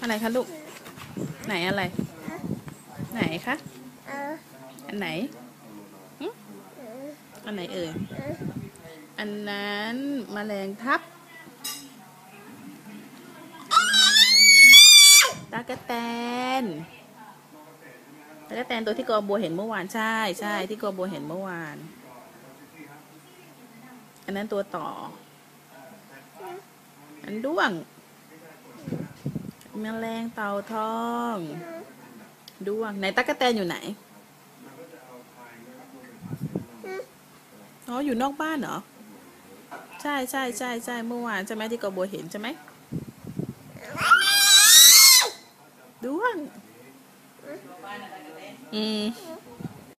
อะไรคะลูก ไหนอะไร ไหนคะอันไหนอันไหนเอ่ยอันนั้นมแมลงทับตากระแตนตากระแตนตัวที่กอบัวเห็นเมื่อวานใช่ใช่ที่กอบัวเห็นเมื่อวาน อันนั้นตัวต่อ อันด้วง แมลงเต่าทอง ด้วงไหนตากะแตนอยู่ไหน อ๋อ อยู่นอกบ้านเหรอ ใช่ใช่ใช่ใช่เมื่อวานใช่ไหมที่กอบัวเห็นใช่ไหมด้วง อืมเออ